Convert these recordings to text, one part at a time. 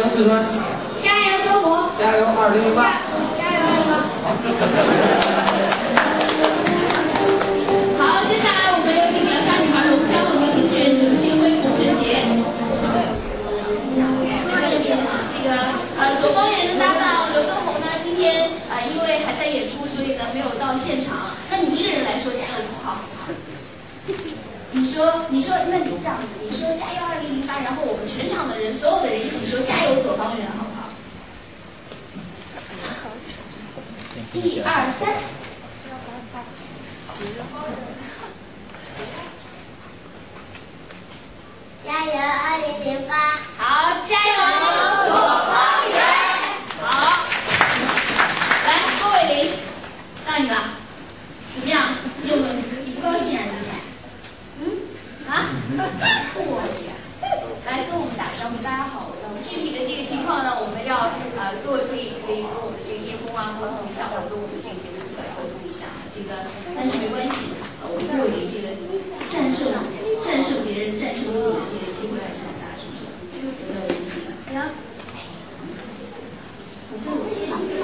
油四川！加油中国！加油二零零八！加油中国！好，接下来我们有请梁家女孩龙江的微信志愿者新辉古晨杰。这个呃左方圆的搭档刘畊宏呢，今天呃因为还在演出，所以呢没有到现场。那你一个人来说加油好不好？你说，你说，那你这样子，你说加油二零零八，然后我们全场的人，所有的人一起说加油左方圆，好不好？一二三。加油二零零八！好，加油左方圆！好，来，郭伟林，到你了，怎么样？你有没有你不高兴啊？今天？嗯？啊？我呀！来跟我们打招呼，大家好。具体的这个情况呢，我们要呃各位可以可以跟我们的这个叶枫啊沟通一下，或者跟我们这个节目组来沟通一下啊。这个但是没关系，呃我们郭伟林这个战胜战胜别人、战胜自己的这个机会还是很大，是不是？有没有信心？有。好像有信心。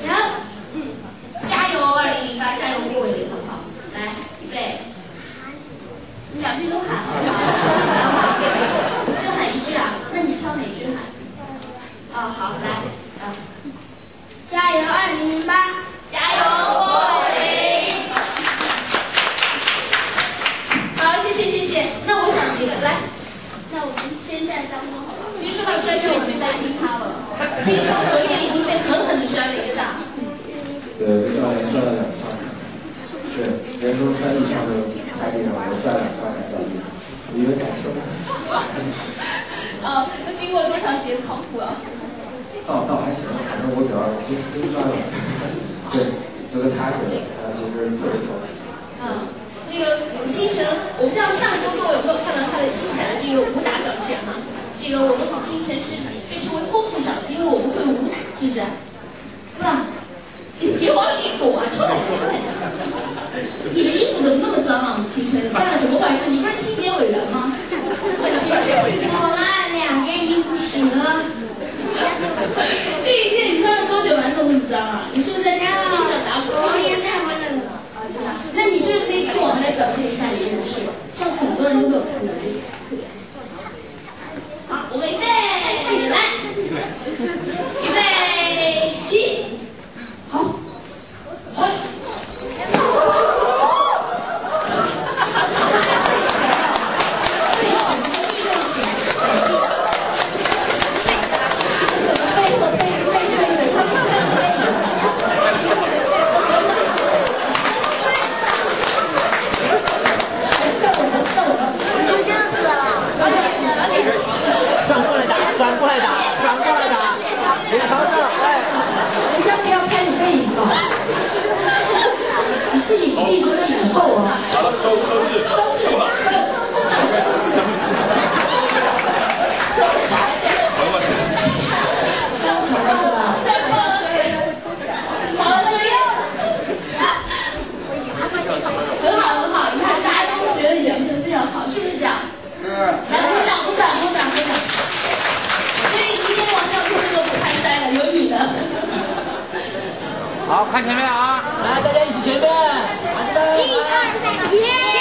行。嗯。加油二零零八，加油郭伟林，好不好？来，预备。你两句都喊了，就喊一句啊？那你挑哪句喊？啊好，来，啊，加油二零零八！加油郭伟林！好，谢谢谢谢。那我想这个来，那我们先站三分好吧？其实说到摔跤，我最担心他了。听说昨天已经被狠狠的摔了一下。对，被教练摔了两下。对，人说摔一下就拍地上，我摔两下才掉地上，因为太轻了。啊，那经过多长时间康复啊？倒倒还行，反正我主要就就摔了。对，就跟他似的，他其实特别疼。嗯，这个武清晨，我不知道上周各位有没有看到他的精彩的这个武打表现哈？这个我们武清晨是被称为功夫小子，因为我不会武打，是不是？是啊。你别往里躲啊，出来出来！你的衣服怎么那么脏啊，武清晨？干了什么坏事？你不是清洁委员吗？我那两件衣服洗了。这一件你穿了多久你是不是在家里想打我？昨天太温了。啊，真的。那你是不是可以给我们来表现一下你的武术？上次很多人都没有看到这个。好，我们预备，来，预备，起。好，好。转过来打，转过来打，转过来打，脸朝这儿，哎。人家不要拍你背影哦。你是影帝不好了，收收，好，看前面啊！来，大家一起前面，一二三，耶！